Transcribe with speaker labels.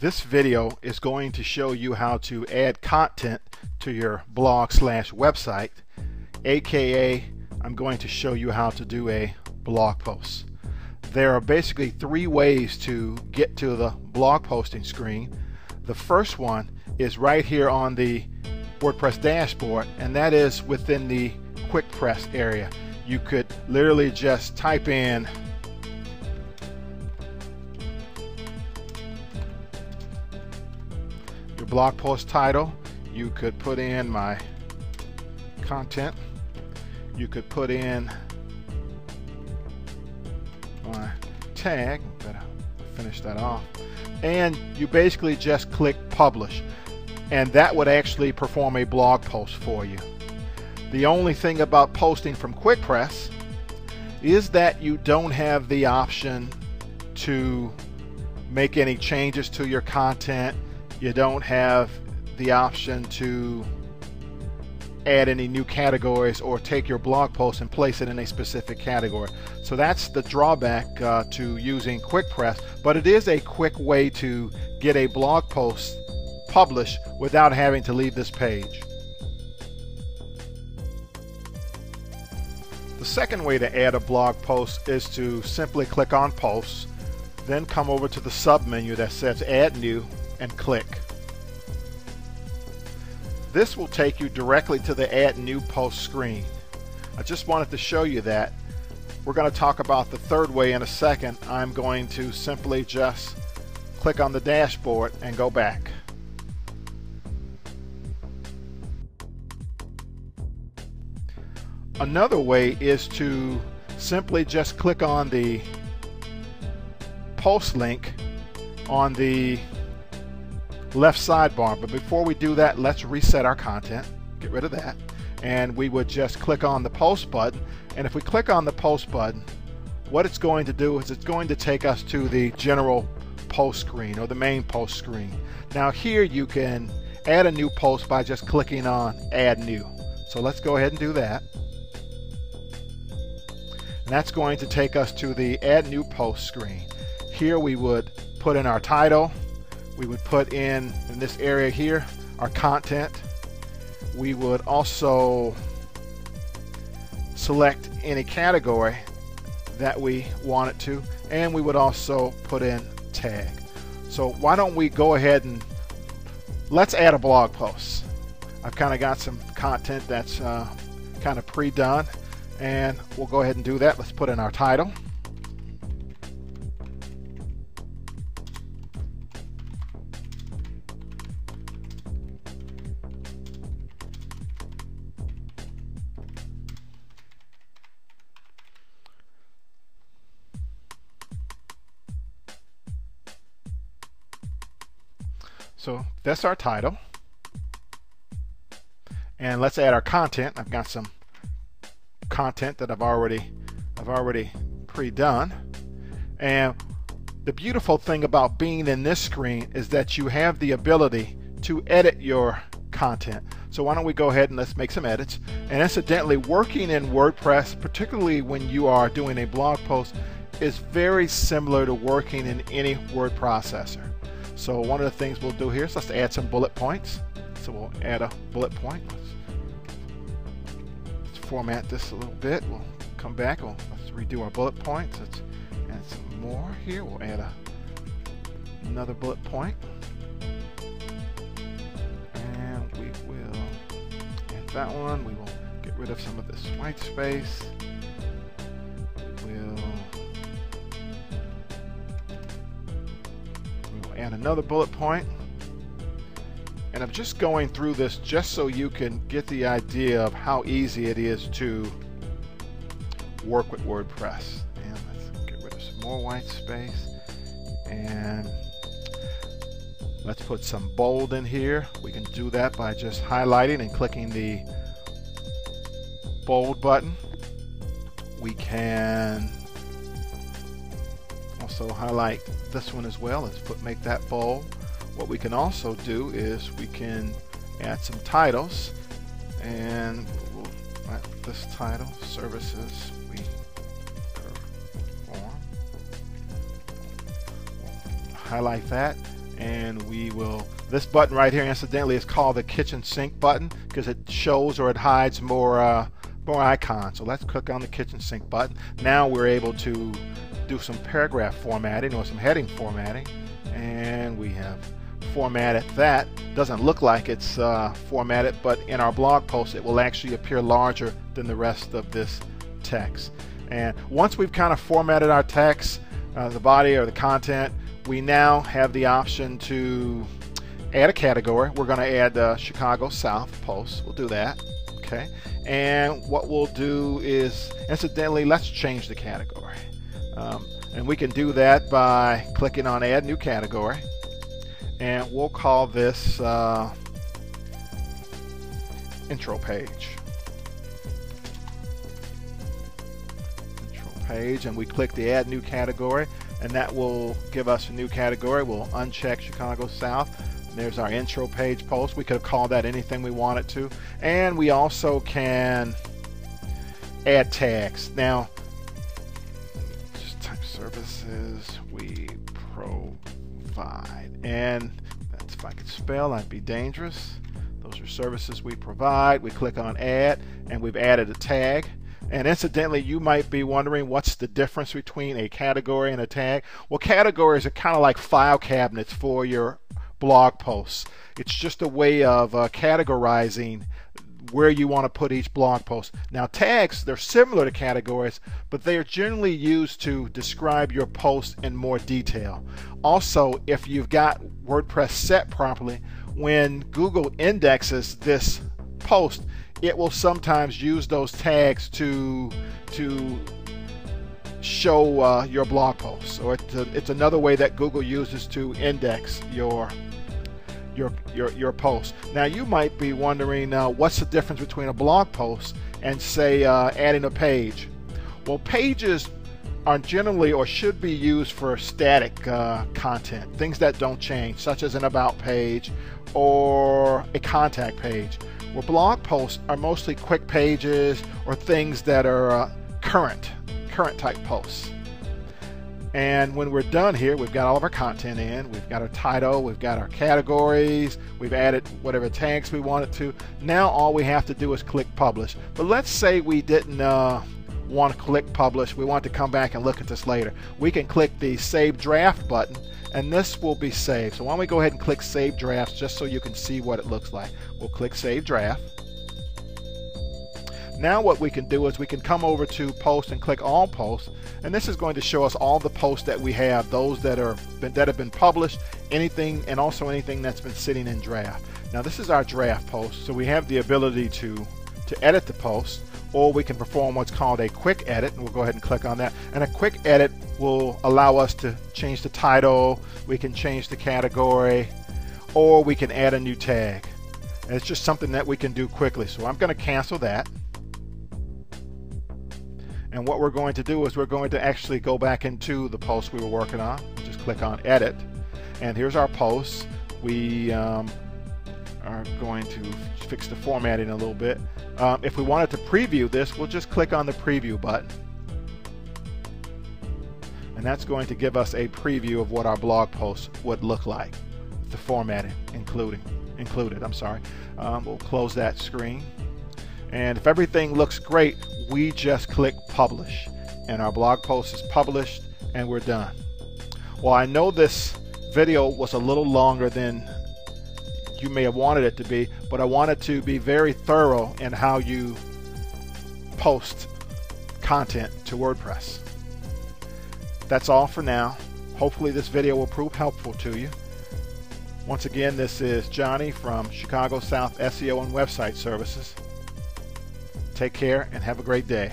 Speaker 1: This video is going to show you how to add content to your blog slash website, aka I'm going to show you how to do a blog post. There are basically three ways to get to the blog posting screen. The first one is right here on the WordPress dashboard and that is within the quick press area. You could literally just type in your blog post title. You could put in my content. You could put in my tag. Better finish that off. And you basically just click publish. And that would actually perform a blog post for you. The only thing about posting from QuickPress is that you don't have the option to make any changes to your content. You don't have the option to add any new categories or take your blog post and place it in a specific category. So that's the drawback uh, to using QuickPress, but it is a quick way to get a blog post published without having to leave this page. The second way to add a blog post is to simply click on Posts, then come over to the sub menu that says Add New and click. This will take you directly to the Add New Post screen. I just wanted to show you that. We're going to talk about the third way in a second. I'm going to simply just click on the dashboard and go back. Another way is to simply just click on the post link on the left sidebar. But before we do that, let's reset our content. Get rid of that. And we would just click on the post button. And if we click on the post button, what it's going to do is it's going to take us to the general post screen or the main post screen. Now here you can add a new post by just clicking on add new. So let's go ahead and do that. And that's going to take us to the add new post screen. Here we would put in our title. We would put in, in this area here, our content. We would also select any category that we want it to. And we would also put in tag. So why don't we go ahead and let's add a blog post. I've kind of got some content that's uh, kind of pre-done and we'll go ahead and do that. Let's put in our title. So that's our title. And let's add our content. I've got some content that I've already I've already pre-done. And the beautiful thing about being in this screen is that you have the ability to edit your content. So why don't we go ahead and let's make some edits. And incidentally, working in WordPress, particularly when you are doing a blog post, is very similar to working in any word processor. So one of the things we'll do here is let's add some bullet points. So we'll add a bullet point. Let's format this a little bit. We'll come back. We'll, let's redo our bullet points. Let's add some more here. We'll add a, another bullet point. And we will add that one. We will get rid of some of this white space. We'll, we'll add another bullet point. And I'm just going through this just so you can get the idea of how easy it is to work with WordPress. And let's get rid of some more white space. And let's put some bold in here. We can do that by just highlighting and clicking the bold button. We can also highlight this one as well. Let's put make that bold. What we can also do is we can add some titles and we'll this title, services we perform. Highlight that and we will this button right here incidentally is called the kitchen sink button because it shows or it hides more uh, more icons so let's click on the kitchen sink button now we're able to do some paragraph formatting or some heading formatting and we have formatted that doesn't look like it's uh, formatted but in our blog post it will actually appear larger than the rest of this text and once we've kind of formatted our text uh, the body or the content we now have the option to add a category. We're going to add the Chicago South Post. We'll do that. Okay. And what we'll do is, incidentally, let's change the category. Um, and we can do that by clicking on Add New Category. And we'll call this uh, Intro Page. Intro Page. And we click the Add New Category and that will give us a new category. We'll uncheck Chicago South. There's our intro page post. We could have called that anything we wanted to. And we also can add tags. Now, services we provide. And that's if I could spell, that'd be dangerous. Those are services we provide. We click on add and we've added a tag. And incidentally, you might be wondering what's the difference between a category and a tag. Well, categories are kind of like file cabinets for your blog posts. It's just a way of uh, categorizing where you want to put each blog post. Now tags, they're similar to categories, but they are generally used to describe your post in more detail. Also, if you've got WordPress set properly, when Google indexes this post, it will sometimes use those tags to to show uh, your blog posts or it's, a, it's another way that Google uses to index your your your your post. Now you might be wondering uh, what's the difference between a blog post and say uh, adding a page. Well, pages are generally or should be used for static uh, content, things that don't change, such as an about page or a contact page where blog posts are mostly quick pages or things that are uh, current, current type posts. And when we're done here, we've got all of our content in, we've got our title, we've got our categories, we've added whatever tags we wanted to. Now all we have to do is click publish. But let's say we didn't uh, want to click publish, we want to come back and look at this later. We can click the save draft button and this will be saved. So why don't we go ahead and click Save Drafts just so you can see what it looks like. We'll click Save Draft. Now what we can do is we can come over to Post and click All Posts, and this is going to show us all the posts that we have, those that are that have been published, anything, and also anything that's been sitting in draft. Now this is our draft post, so we have the ability to to edit the post or we can perform what's called a quick edit and we'll go ahead and click on that. And a quick edit will allow us to change the title we can change the category or we can add a new tag. And it's just something that we can do quickly. So I'm going to cancel that and what we're going to do is we're going to actually go back into the post we were working on just click on edit and here's our post we um, are going to fix the formatting a little bit. Um, if we wanted to preview this, we'll just click on the preview button. And that's going to give us a preview of what our blog post would look like. The formatting including included. I'm sorry. Um, we'll close that screen. And if everything looks great, we just click publish. And our blog post is published and we're done. Well, I know this video was a little longer than you may have wanted it to be, but I wanted to be very thorough in how you post content to WordPress. That's all for now. Hopefully this video will prove helpful to you. Once again, this is Johnny from Chicago South SEO and Website Services. Take care and have a great day.